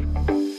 you